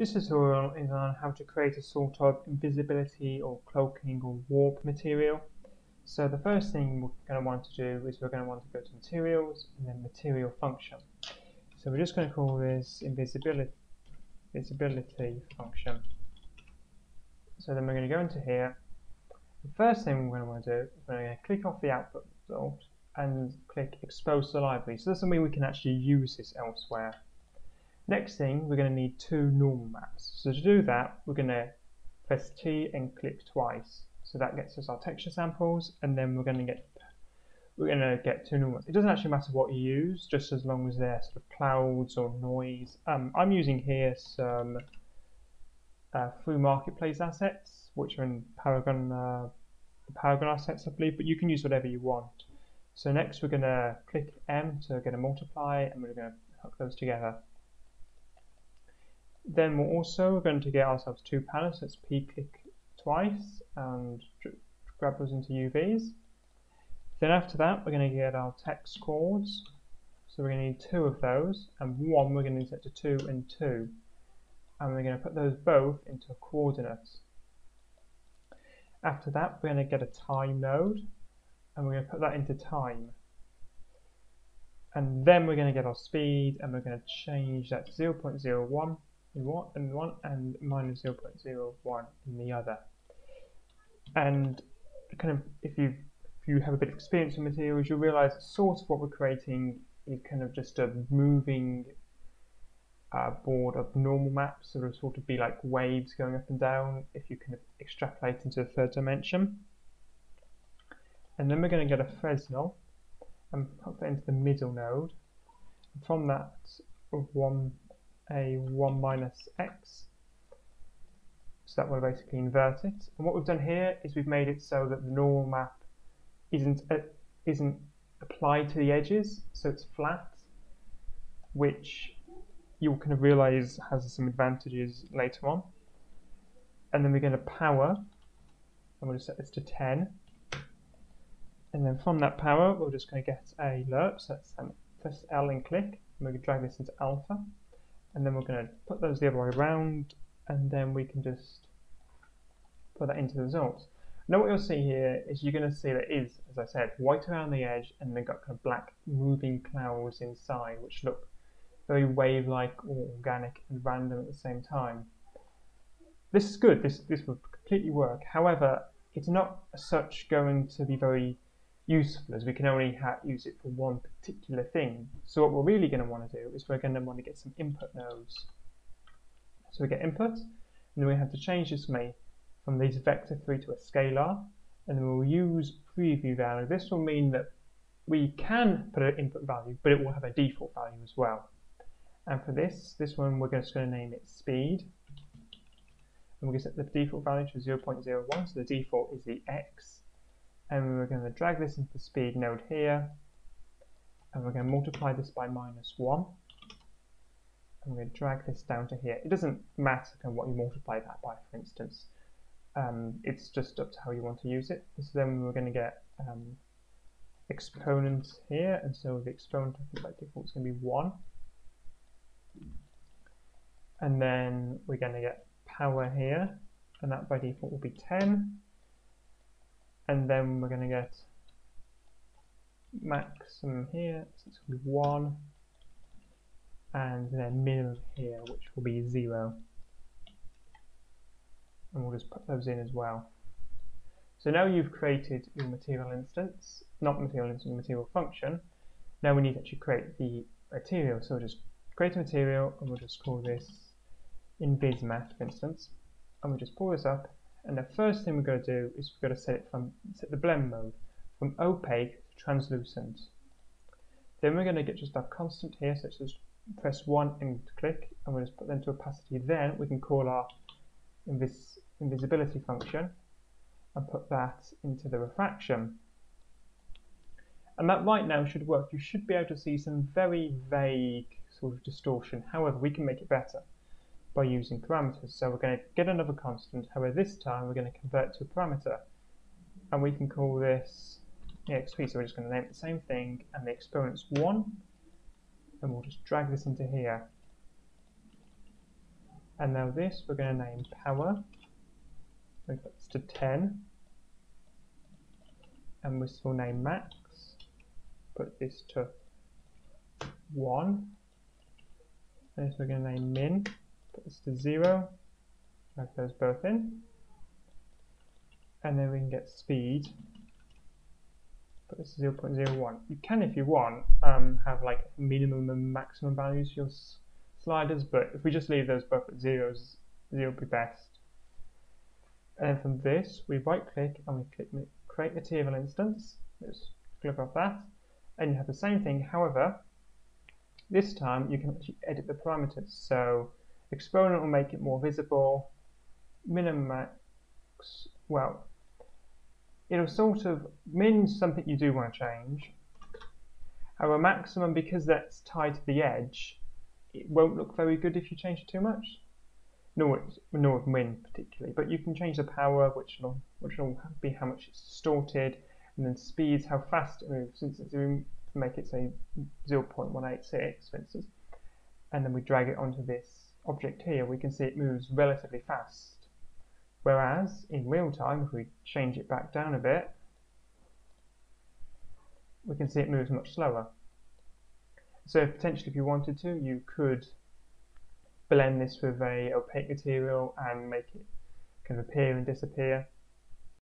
This tutorial is on how to create a sort of invisibility or cloaking or warp material. So the first thing we're going to want to do is we're going to want to go to materials and then material function. So we're just going to call this invisibility, visibility function. So then we're going to go into here. The first thing we're going to want to do is we're going to click off the output result and click expose to library. So this will mean we can actually use this elsewhere. Next thing, we're going to need two normal maps. So to do that, we're going to press T and click twice. So that gets us our texture samples, and then we're going to get we're going to get two normal. It doesn't actually matter what you use, just as long as they're sort of clouds or noise. Um, I'm using here some uh, free marketplace assets, which are in Paragon uh, Paragon assets, I believe, but you can use whatever you want. So next, we're going to click M to get a multiply, and we're going to hook those together. Then we're also going to get ourselves two palettes. Let's p click twice and grab those into UVs. Then after that, we're going to get our TexCoords. So we're going to need two of those, and one we're going to set to two and two. And we're going to put those both into coordinates. After that, we're going to get a time node, and we're going to put that into time. And then we're going to get our speed, and we're going to change that to 0.01 in one and one and minus 0.01 in the other. And kind of if you if you have a bit of experience in materials, you'll realize sort of what we're creating is kind of just a moving uh, board of normal maps that will sort of be like waves going up and down if you kind of extrapolate into a third dimension. And then we're going to get a Fresnel and put that into the middle node. And from that, one a 1 minus x. So that will basically invert it. And what we've done here is we've made it so that the normal map isn't, uh, isn't applied to the edges, so it's flat, which you'll kind of realize has some advantages later on. And then we're going to power, I'm going to set this to 10. And then from that power, we're just going to get a lerp, so let's um, press L and click, and we're going to drag this into alpha and then we're going to put those the other way around and then we can just put that into the results. Now what you'll see here is you're going to see that is, as I said, white around the edge and then got kind of black moving clouds inside which look very wave-like or organic and random at the same time. This is good, this, this will completely work. However, it's not such going to be very useful as we can only use it for one particular thing. So what we're really going to want to do is we're going to want to get some input nodes. So we get input, and then we have to change this from these vector3 to a scalar, and then we'll use preview value. This will mean that we can put an input value, but it will have a default value as well. And for this, this one we're just going to name it speed. And we're going to set the default value to 0.01, so the default is the x and we're going to drag this into the speed node here. And we're going to multiply this by minus 1 and we're going to drag this down to here. It doesn't matter kind of what you multiply that by for instance. Um, it's just up to how you want to use it. So then we're going to get um, exponents here. And so the exponent I think by default is going to be 1 and then we're going to get power here. And that by default will be 10 and then we're going to get maximum here, so it's going to be 1, and then minimum here, which will be 0. And we'll just put those in as well. So now you've created your material instance, not material instance, material function. Now we need to actually create the material. So we'll just create a material and we'll just call this invismath, for instance. And we'll just pull this up and the first thing we're going to do is we're going to set it from set the blend mode from opaque to translucent. Then we're going to get just our constant here, so just press 1 and click, and we'll just put them to opacity. Then we can call our invis invisibility function and put that into the refraction. And that right now should work. You should be able to see some very vague sort of distortion. However, we can make it better by using parameters. So we're going to get another constant, however this time we're going to convert to a parameter. And we can call this exp, so we're just going to name the same thing, and the exponent's 1, and we'll just drag this into here. And now this we're going to name power. We put this to 10. And this will name max. Put this to 1. And this we're going to name min. This to 0. Drag those both in. And then we can get speed. Put this to 0.01. You can, if you want, um, have like minimum and maximum values for your sliders, but if we just leave those both at zeros, zero would be best. And then from this, we right click and we click create material instance. Let's click off that. And you have the same thing, however, this time you can actually edit the parameters. So exponent will make it more visible, minimum well, it'll sort of, min something you do want to change. However, maximum, because that's tied to the edge, it won't look very good if you change it too much. Nor, nor min particularly, but you can change the power, which will, which will be how much it's distorted, and then speeds, how fast it moves, since it's to make it say 0.186 for instance, and then we drag it onto this object here, we can see it moves relatively fast. Whereas in real time, if we change it back down a bit, we can see it moves much slower. So potentially if you wanted to, you could blend this with a opaque material and make it kind of appear and disappear.